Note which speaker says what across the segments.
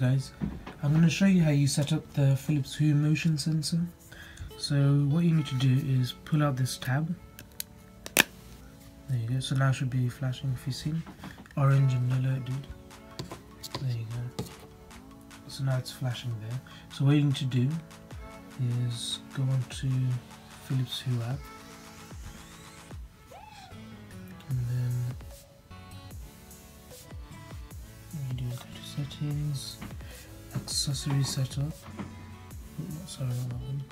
Speaker 1: guys, I'm going to show you how you set up the Philips Hue motion sensor. So what you need to do is pull out this tab. There you go, so now it should be flashing if you see. Orange and yellow it did. There you go. So now it's flashing there. So what you need to do is go on to Philips Hue app. And then you do go to settings, accessory setup. Oh, sorry, one.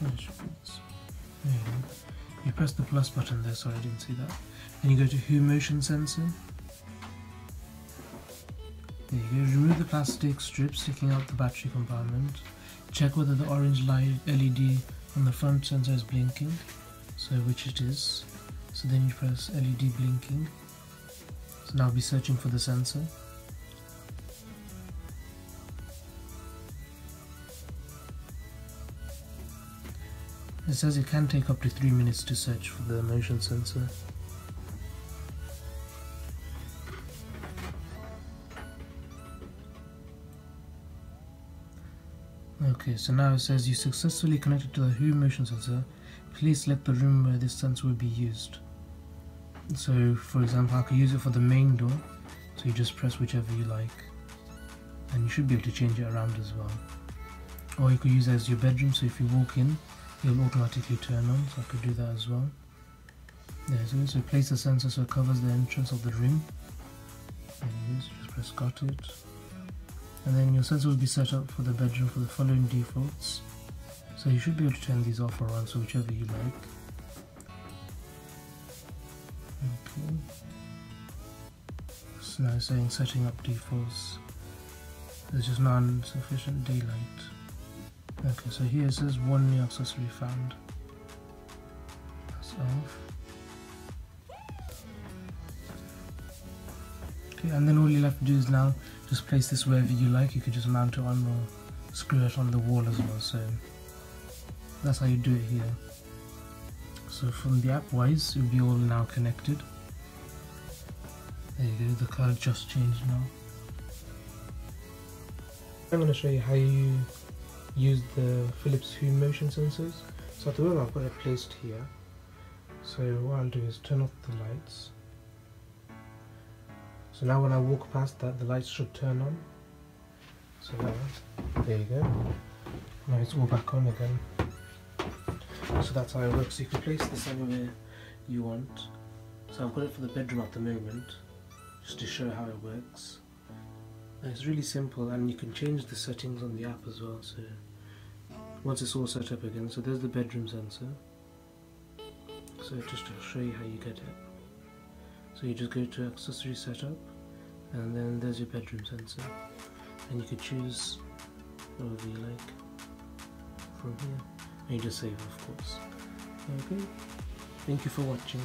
Speaker 1: There you go. You press the plus button there, sorry I didn't see that. Then you go to Hue Motion Sensor. There you go, remove the plastic strip sticking out the battery compartment. Check whether the orange light LED on the front sensor is blinking, so which it is. So then you press LED blinking. So now I'll be searching for the sensor. It says it can take up to 3 minutes to search for the motion sensor. Okay, so now it says you successfully connected to the Hue motion sensor. Please select the room where this sensor will be used. So, for example, I could use it for the main door. So you just press whichever you like. And you should be able to change it around as well. Or you could use it as your bedroom, so if you walk in, it'll automatically turn on. So I could do that as well. There so, place the sensor so it covers the entrance of the room. There it is, just press got it and then your sensor will be set up for the bedroom for the following defaults so you should be able to turn these off or on so whichever you like okay so now saying setting up defaults there's just non-sufficient daylight okay so here it says one new accessory found that's off Okay, and then all you'll have to do is now just place this wherever you like. You could just mount it on or screw it on the wall as well. So that's how you do it here. So from the app wise, it'll be all now connected. There you go, the card just changed now. I'm going to show you how you use the Philips Hue motion sensors. So at the moment I've got it placed here. So what I'll do is turn off the lights. So now when I walk past that, the lights should turn on. So now, there you go. Now it's all back on again. So that's how it works. You can place this anywhere you want. So I've got it for the bedroom at the moment, just to show how it works. And it's really simple and you can change the settings on the app as well. So once it's all set up again, so there's the bedroom sensor. So just to show you how you get it. So you just go to accessory setup and then there's your bedroom sensor and you could choose whatever you like from here just save of course. Okay. Thank you for watching